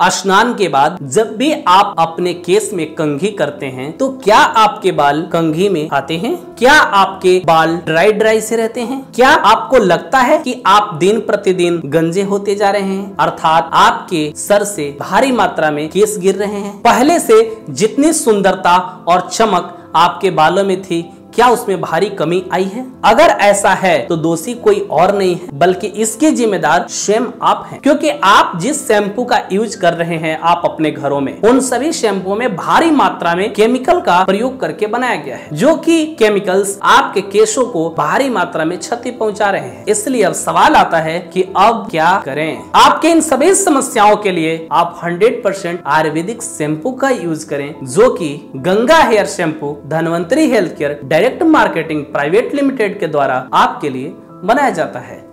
स्नान के बाद जब भी आप अपने केस में कंघी करते हैं तो क्या आपके बाल कंघी में आते हैं? क्या आपके बाल ड्राई ड्राई से रहते हैं? क्या आपको लगता है कि आप दिन प्रतिदिन गंजे होते जा रहे हैं? अर्थात आपके सर से भारी मात्रा में केस गिर रहे हैं। पहले से जितनी सुंदरता और चमक आपके बालों में थी क्या उसमें भारी कमी आई है? अगर ऐसा है तो दोषी कोई और नहीं है, बल्कि इसके जिम्मेदार स्वयं आप हैं। क्योंकि आप जिस शैम्पू का यूज़ कर रहे हैं, आप अपने घरों में, उन सभी शैम्पू में भारी मात्रा में केमिकल का प्रयोग करके बनाया गया है, जो कि केमिकल्स आपके केशों को भारी मात्रा में क्षति पहुँचा रहे हैं। इसलिए अब सवाल आता है कि अब क्या करें? आपके इन सभी समस्याओं के लिए आप 100% आयुर्वेदिक शैम्पू का यूज़ करें, जो कि Ganga hair shampoo, Dhanvantari health care direct marketing private limited के द्वारा आपके लिए बनाया जाता है।